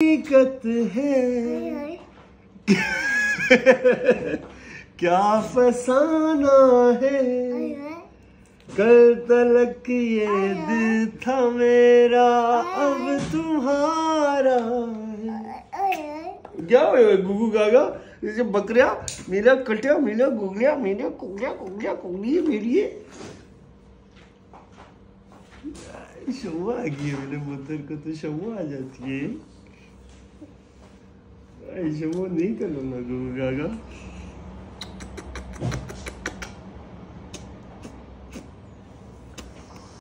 हकीकत है। क्या फसाना है? कल तलक ये दिल था मेरा, अब तुम्हारा क्या गुगू गागा? जैसे बकरिया मेरा कटिया मेरा गुगलिया मेरा कुगलिया कुगलिया कुगली मेरी शम्मा आ गई मेरे मुतर को तो शम्मा आ जाती है। ऐसे वो नहीं करो ना गुगू गागा